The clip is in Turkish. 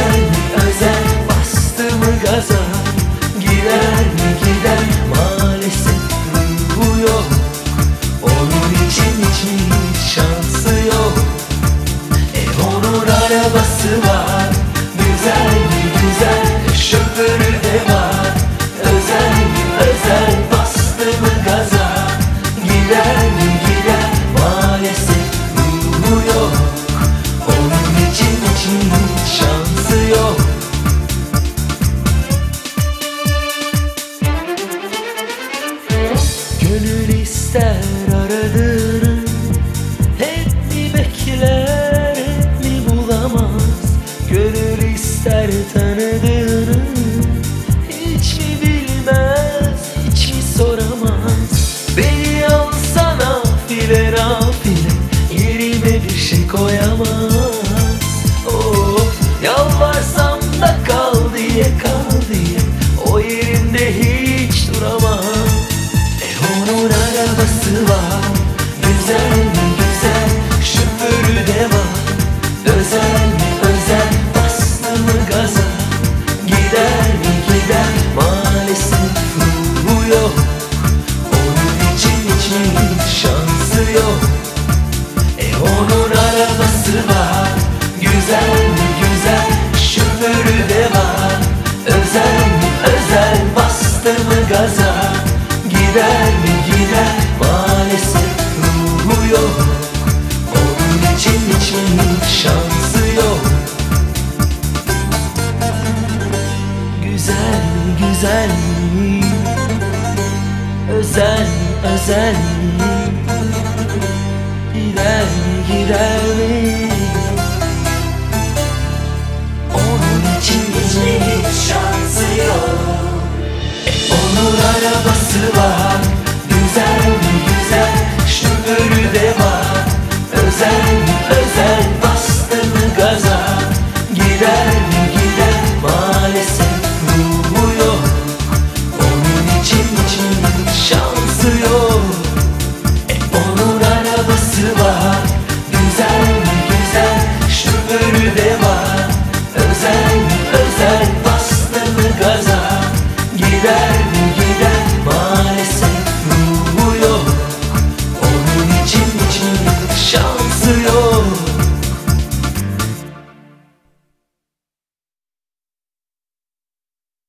Özer mi özer bastı mı gaza? Gider mi gider mağazaya peşin koyamaz. Of yalvarsam da kal diye kal diye. O yerinde hiç duramaz. E onun arabası var güzel bir gider mi gider? Maalesef ruhu yok. Onun için için şansı yok. Güzel mi güzel. Mi Özel özel. Mi Gider mi gider?